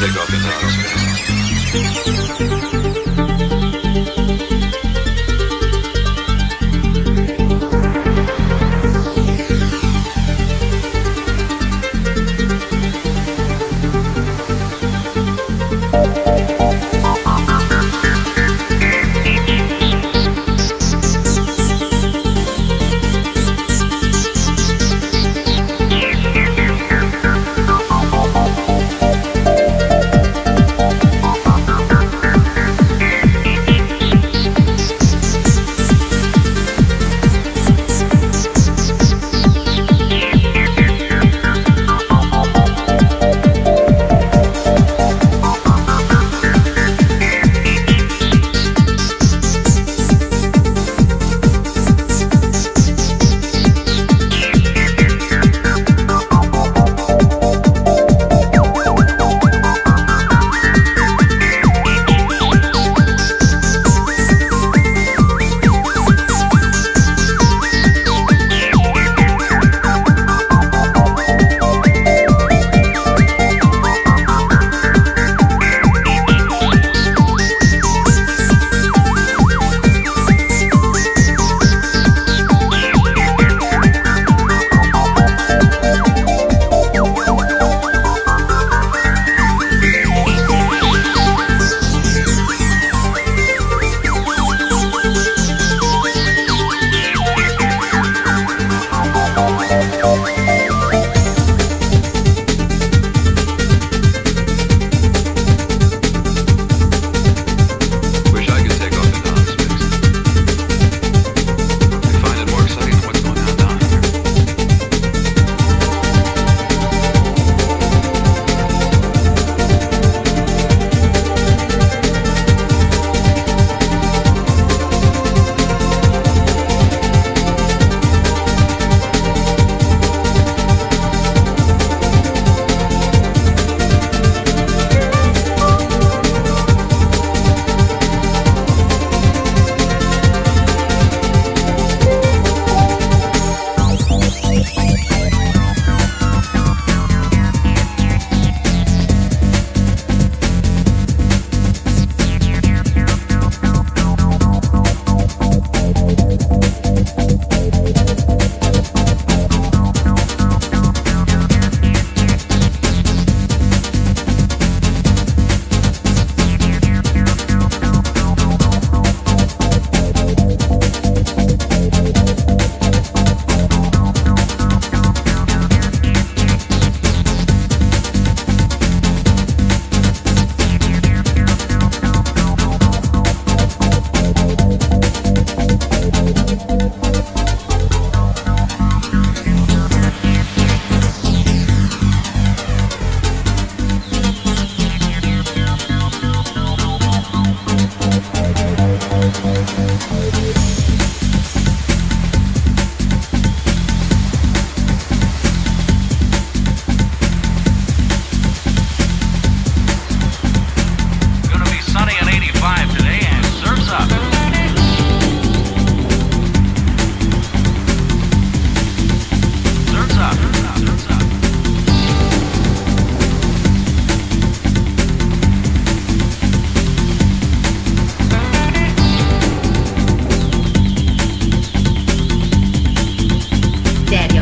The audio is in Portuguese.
Take off your criterio.